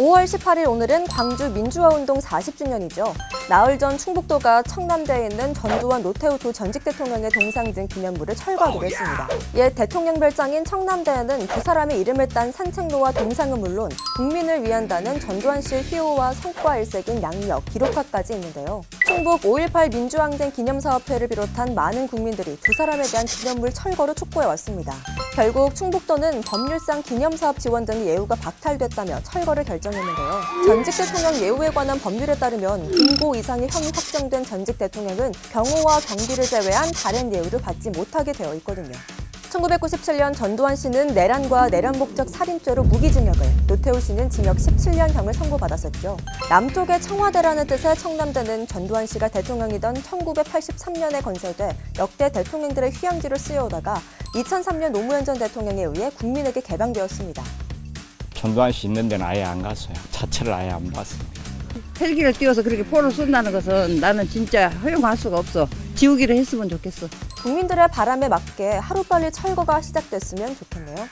5월 18일 오늘은 광주 민주화운동 40주년이죠. 나흘 전 충북도가 청남대에 있는 전두환 노태우 전직 대통령의 동상 등 기념물을 철거하기로 했습니다. 옛 대통령 별장인 청남대에는 두 사람의 이름을 딴 산책로와 동상은 물론 국민을 위한다는 전두환 씨의 희호와 성과 일색인 양력, 기록화까지 있는데요. 충북 5.18 민주항쟁 기념사업회를 비롯한 많은 국민들이 두 사람에 대한 기념물 철거를 촉구해 왔습니다. 결국 충북도는 법률상 기념사업 지원 등의 예우가 박탈됐다며 철거를 결정 했는데요. 전직 대통령 예우에 관한 법률에 따르면 금고 이상의 형이 확정된 전직 대통령은 경호와 경비를 제외한 다른 예우를 받지 못하게 되어 있거든요. 1997년 전두환 씨는 내란과 내란 목적 살인죄로 무기징역을, 노태우 씨는 징역 17년형을 선고받았었죠. 남쪽의 청와대라는 뜻의 청남대는 전두환 씨가 대통령이던 1983년에 건설돼 역대 대통령들의 휴양지로 쓰여오다가 2003년 노무현 전 대통령에 의해 국민에게 개방되었습니다. 전두환 씨 있는 데는 아예 안 갔어요. 자체를 아예 안 봤습니다. 헬기를 띄워서 그렇게 포를 쏜다는 것은 나는 진짜 허용할 수가 없어. 지우기를 했으면 좋겠어. 국민들의 바람에 맞게 하루빨리 철거가 시작됐으면 좋겠네요.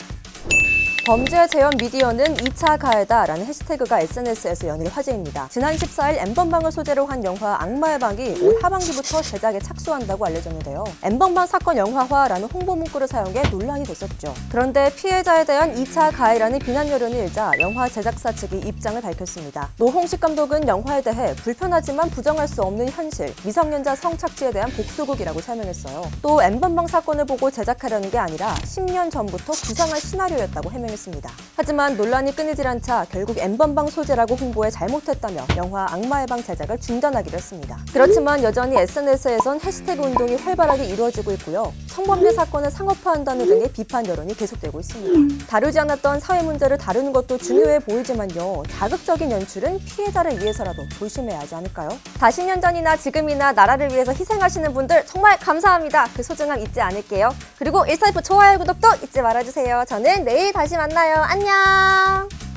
범죄 재현 미디어는 2차 가해다라는 해시태그가 SNS에서 연일 화제입니다. 지난 14일 엠번방을 소재로 한 영화 악마의 방이 올 하반기부터 제작에 착수한다고 알려졌는데요. 엠번방 사건 영화화라는 홍보 문구를 사용해 논란이 됐었죠. 그런데 피해자에 대한 2차 가해라는 비난 여론이 일자 영화 제작사 측이 입장을 밝혔습니다. 노홍식 감독은 영화에 대해 불편하지만 부정할 수 없는 현실, 미성년자 성착취에 대한 복수극이라고 설명했어요. 또 엠번방 사건을 보고 제작하려는 게 아니라 10년 전부터 구상한 시나리오였다고 해명했습니다. 했습니다. 하지만 논란이 끊이질 않자 결국 엠번방 소재라고 홍보에 잘못했다며 영화 악마의 방 제작을 중단하기로 했습니다. 그렇지만 여전히 SNS에선 해시태그 운동이 활발하게 이루어지고 있고요. 성범죄 사건을 상업화한다는 등의 비판 여론이 계속되고 있습니다. 다루지 않았던 사회 문제를 다루는 것도 중요해 보이지만요. 자극적인 연출은 피해자를 위해서라도 조심해야 하지 않을까요? 40년 전이나 지금이나 나라를 위해서 희생하시는 분들 정말 감사합니다. 그 소중함 잊지 않을게요. 그리고 일사이프 좋아요, 구독도 잊지 말아주세요. 저는 내일 다시 만나요. 안녕!